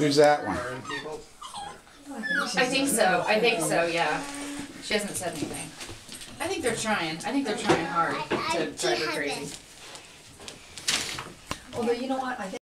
Who's that one? I think so, I think so, yeah. She hasn't said anything. I think they're trying, I think they're trying hard to drive her crazy. Although, you know what, I think